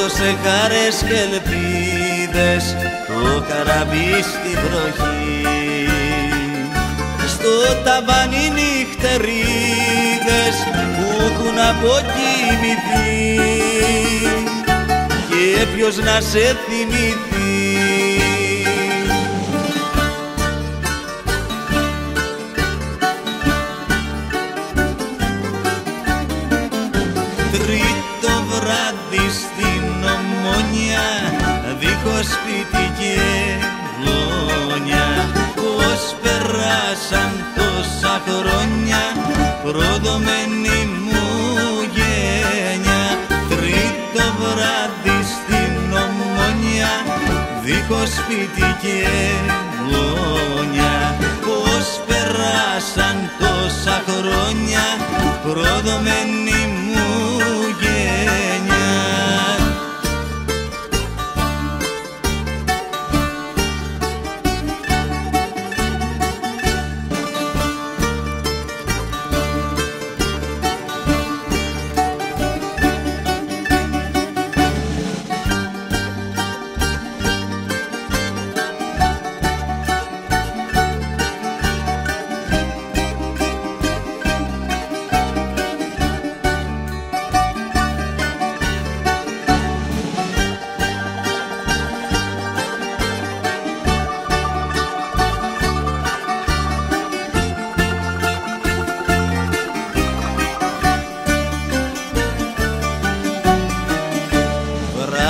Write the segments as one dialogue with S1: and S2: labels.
S1: φόρτωσε χαρές και ελπίδες το καραβί στη βροχή. Στο ταβάνι νυχτερίδες που έχουν αποκοιμηθεί. Και ποιος να σε θυμηθεί βράδυ στην ομόνια δίχως σπίτι και λόνια πως περάσαν τόσα χρόνια προδομένη μου γένια. Τρίτο βράδυ στην ομόνια δίχως σπίτι και λόνια πως περάσαν τόσα χρόνια προδομένη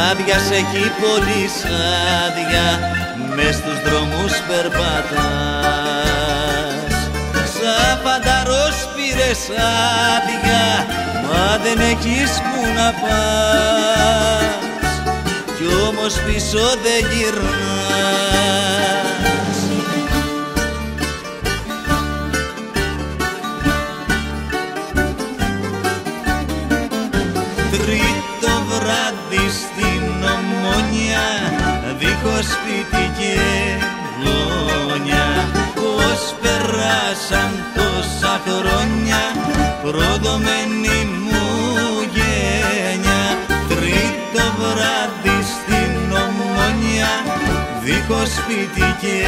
S1: Βράδια σε εκεί πολύ σάδια μες στους δρόμους περπατάς. Σαν φανταρός πήρες άδεια μα δεν έχεις που να πας. Κι όμως πίσω δεν γυρνάς. Τρίτο βράδυ στην ομόνια δίχως σπίτι και λόνια πως περάσαν τόσα χρόνια προδομένη μου γένια. Τρίτο βράδυ στην ομόνια δίχως σπίτι και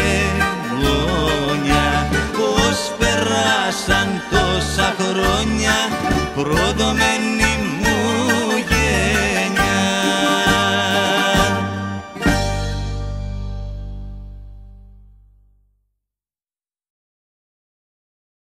S1: λόνια πως περάσαν τόσα χρόνια προδομένη